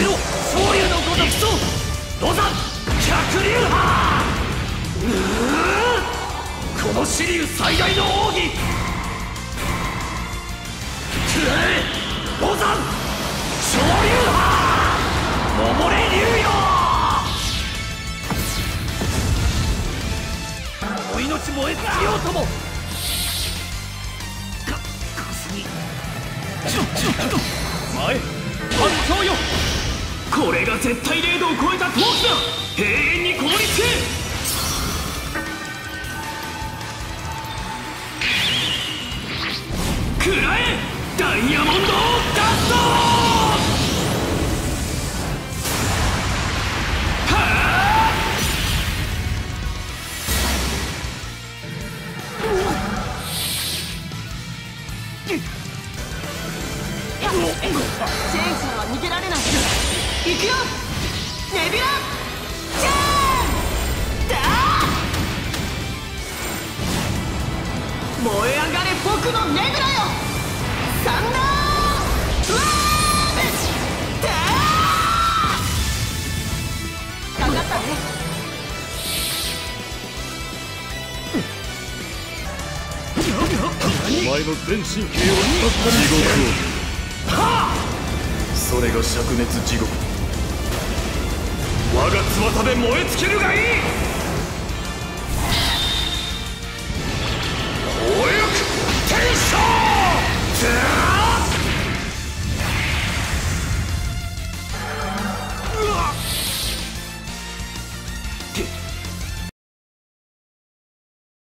めろ昇竜のごとくそロザン百竜派。このシリウ最大の奥義。くらえロザン昇竜派。守れ竜よ。お命燃え尽きようとも。か霞前反長よ。これが絶対零度を超えた闘気だ。永遠に凍りつけ。食らえ。ダイヤモンドダストは逃げられない行くよネビュラチェーンだ燃え上がれ僕のネビュラよ。サンダー。ウェーブだかかったねお前の全神経を使った地獄を。それが灼熱地獄。我が翼で燃え尽きるがいい！